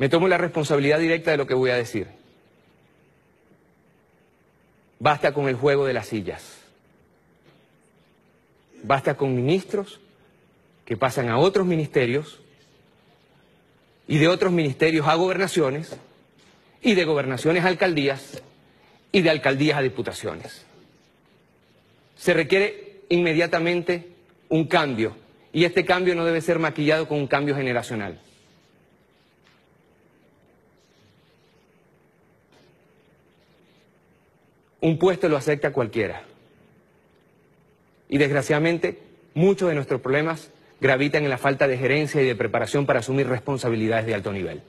Me tomo la responsabilidad directa de lo que voy a decir. Basta con el juego de las sillas. Basta con ministros que pasan a otros ministerios y de otros ministerios a gobernaciones y de gobernaciones a alcaldías y de alcaldías a diputaciones. Se requiere inmediatamente un cambio y este cambio no debe ser maquillado con un cambio generacional. Un puesto lo acepta cualquiera. Y desgraciadamente, muchos de nuestros problemas gravitan en la falta de gerencia y de preparación para asumir responsabilidades de alto nivel.